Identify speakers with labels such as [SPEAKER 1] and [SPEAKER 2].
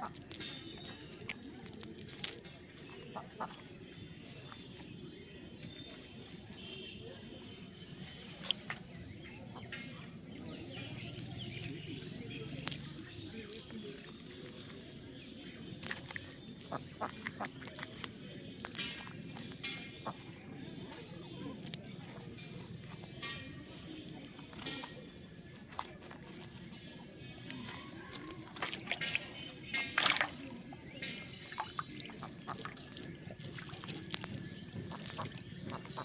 [SPEAKER 1] あっ。